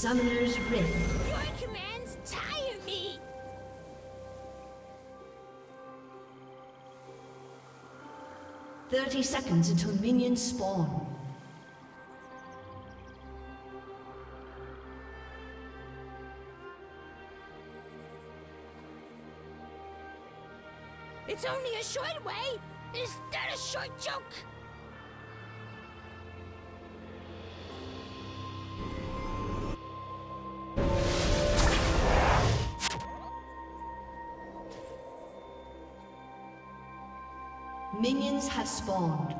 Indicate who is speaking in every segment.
Speaker 1: Summoner's Rift.
Speaker 2: Your commands tire me!
Speaker 1: Thirty seconds until minions spawn.
Speaker 2: It's only a short way! Is that a short joke?
Speaker 1: spawned.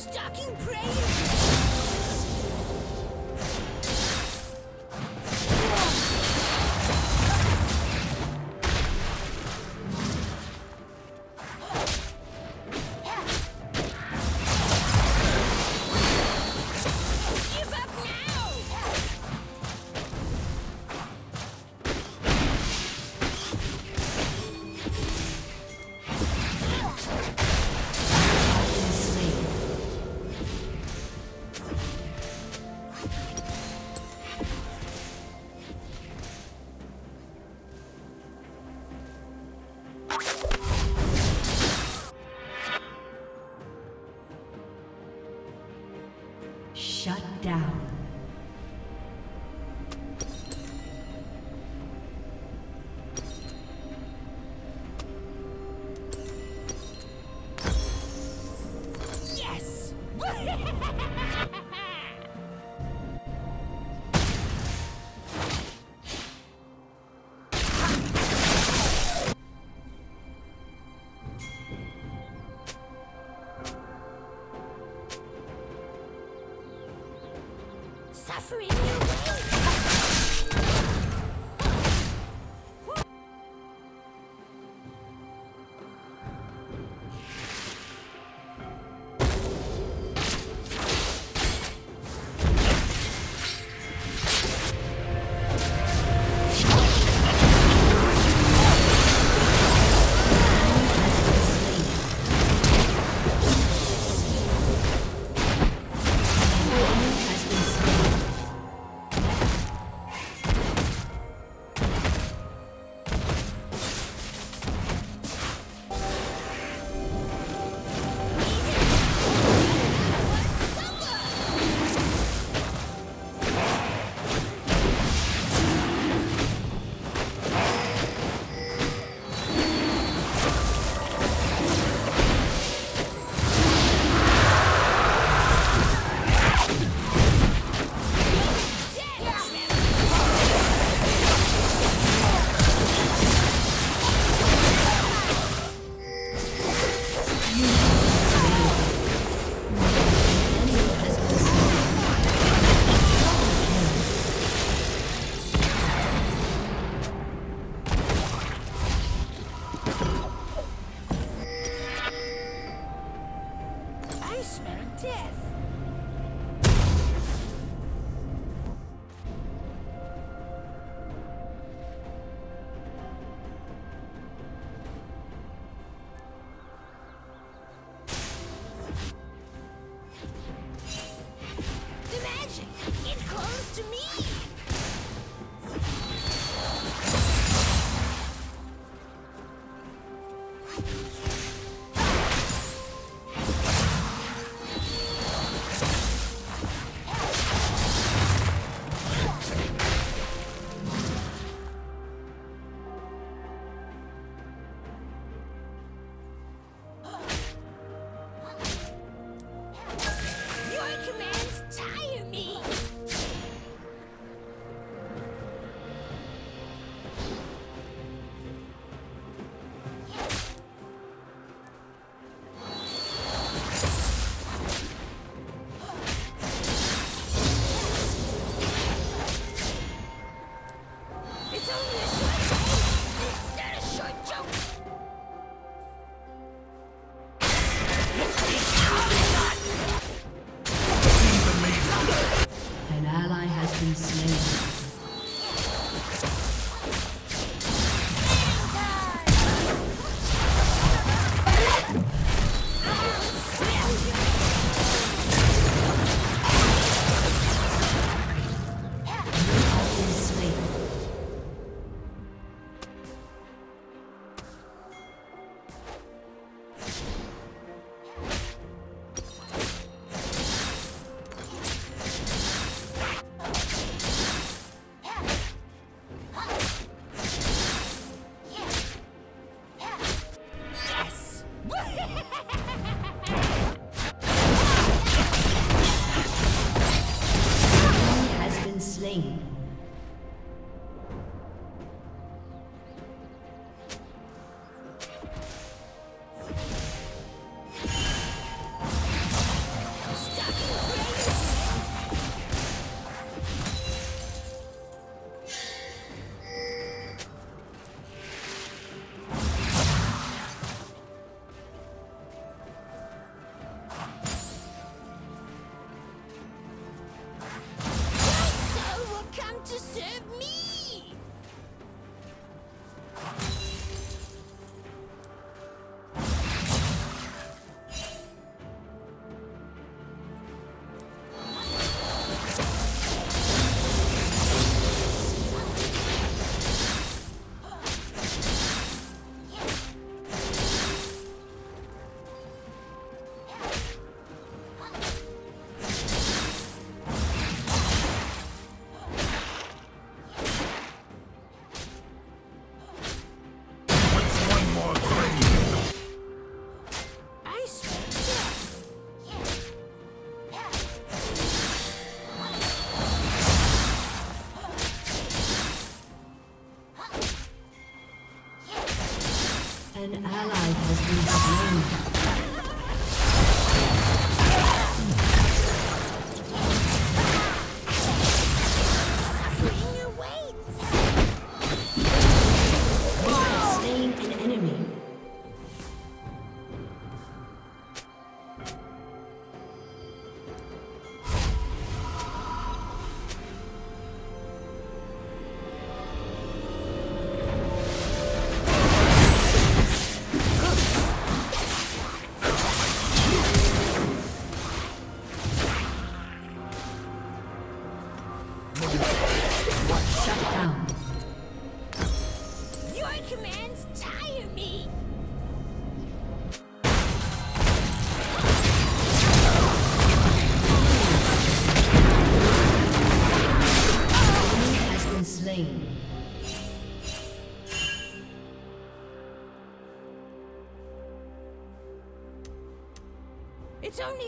Speaker 2: stalking prey? Shut down.
Speaker 1: Suffering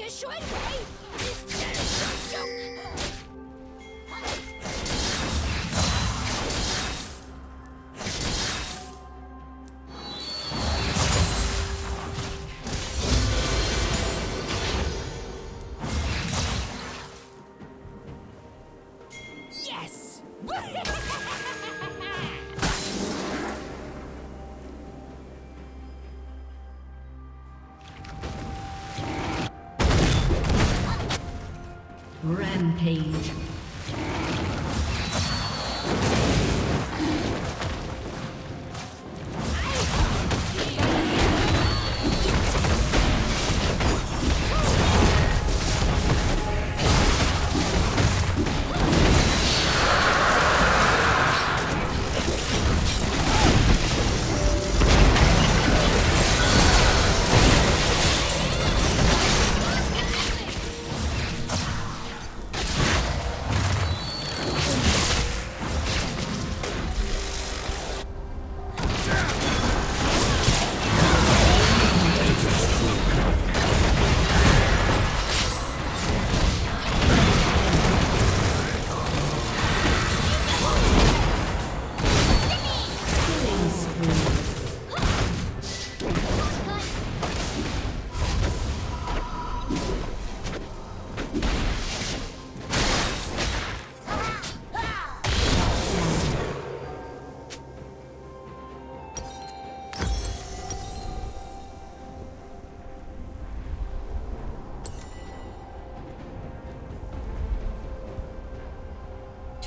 Speaker 1: A way.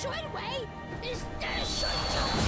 Speaker 1: Shun Wei is short
Speaker 2: Shun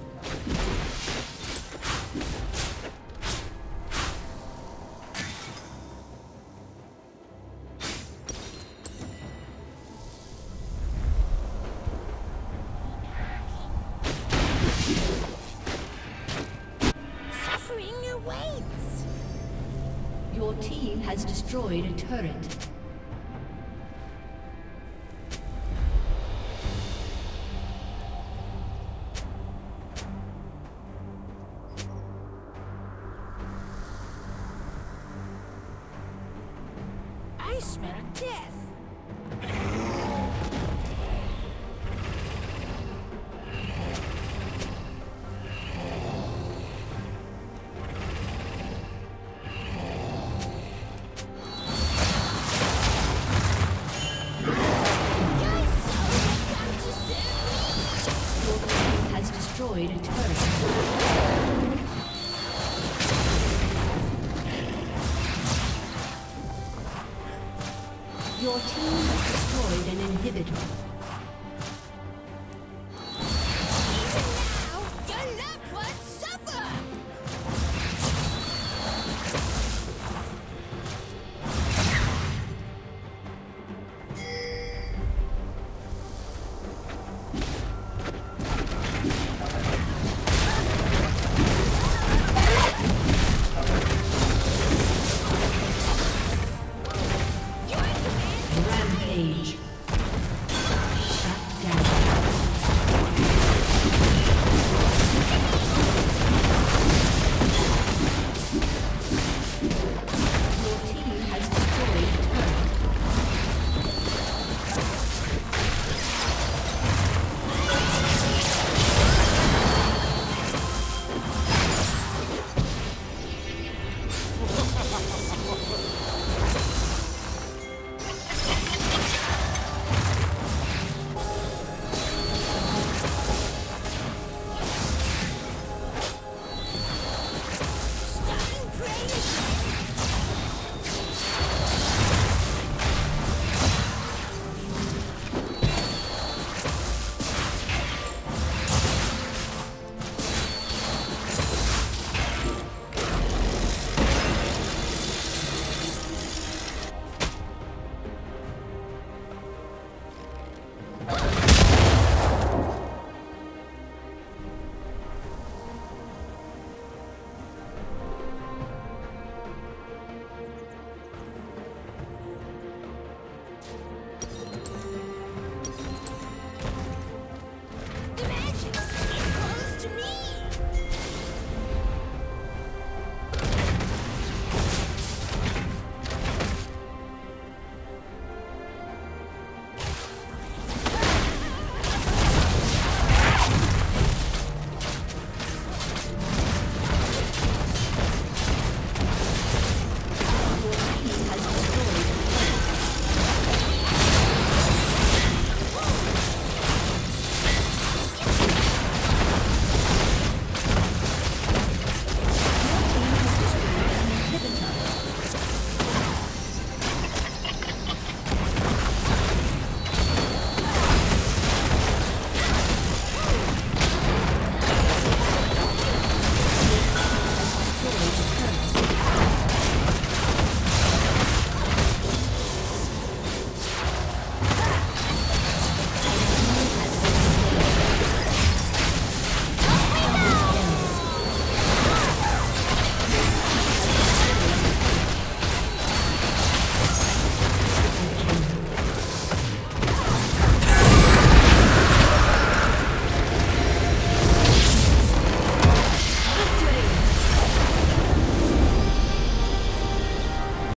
Speaker 1: I smell death!